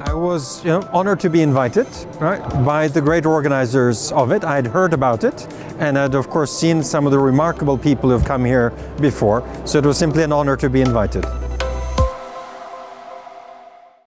I was you know, honored to be invited right, by the great organizers of it. I had heard about it and I'd of course seen some of the remarkable people who've come here before. So it was simply an honor to be invited.